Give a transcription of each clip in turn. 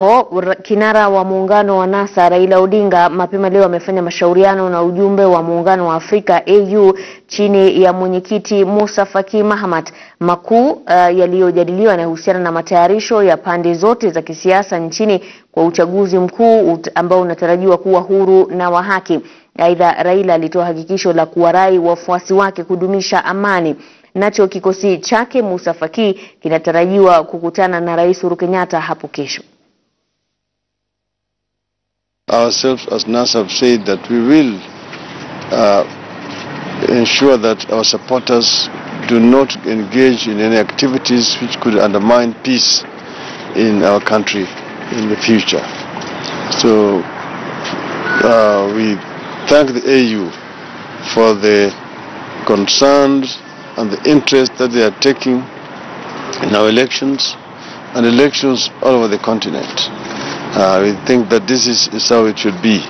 O, kinara wa muungano wa NASA Raila Odinga mapema leo amefanya mashauriano na ujumbe wa muungano wa Afrika AU chini ya mwenyekiti Musa Faki Mahamat. Makuu uh, yaliyojadiliwa yanahusiana na matayarisho ya pande zote za kisiasa nchini kwa uchaguzi mkuu ambao unatarajiwa kuwa huru na wa haki. Aidha, Raila alitoa hakikisho la kuwarai wafuasi wake kudumisha amani. Nacho kikosi chake Musa Faki kinatarajiwa kukutana na Rais Uhuru Kenyatta hapo kesho. Ourselves as NASA have said that we will uh, ensure that our supporters do not engage in any activities which could undermine peace in our country in the future. So uh, we thank the AU for the concerns and the interest that they are taking in our elections and elections all over the continent. Uh, we think that this is, is how it should be.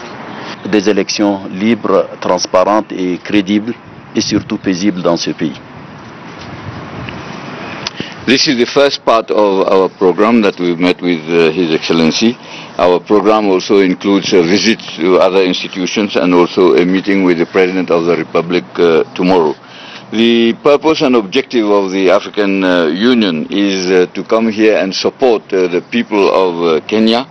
Des élections libres, transparentes et crédibles et surtout paisibles dans ce pays. This is the first part of our program that we've met with uh, His Excellency. Our program also includes a visit to other institutions and also a meeting with the President of the Republic uh, tomorrow. The purpose and objective of the African uh, Union is uh, to come here and support uh, the people of uh, Kenya,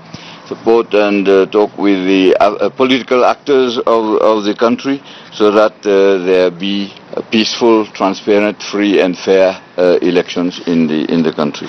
support and uh, talk with the uh, uh, political actors of, of the country so that uh, there be peaceful, transparent, free and fair uh, elections in the, in the country.